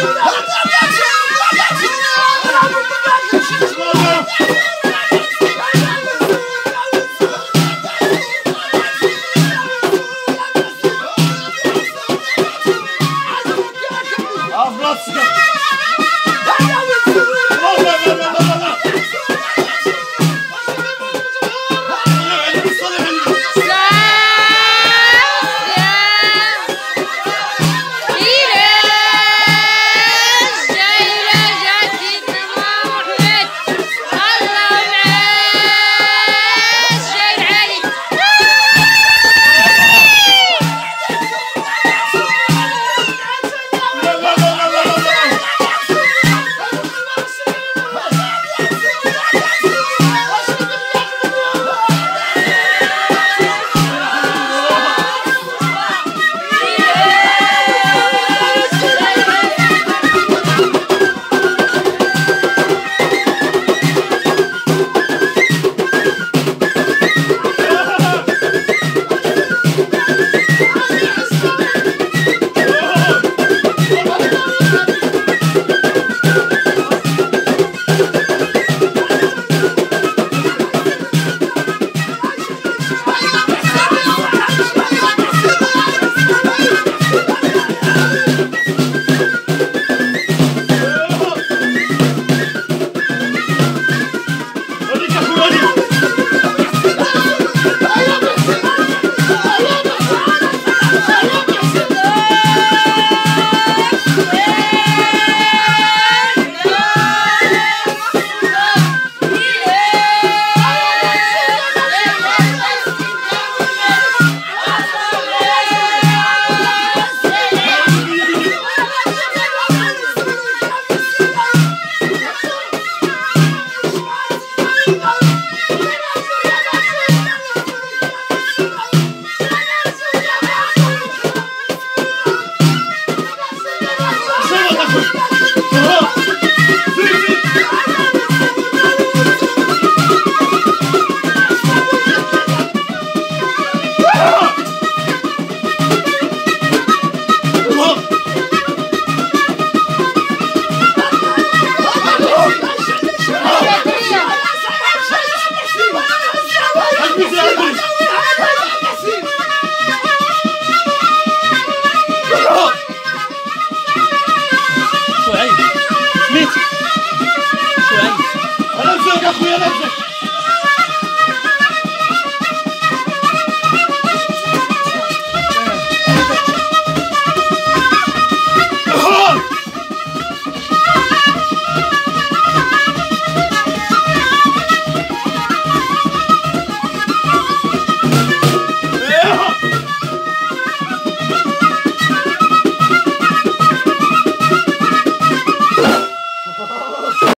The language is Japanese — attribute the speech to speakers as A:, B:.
A: Hallelujah.
B: Sueli. Mitch. Sueli. Ahora se va a cuidar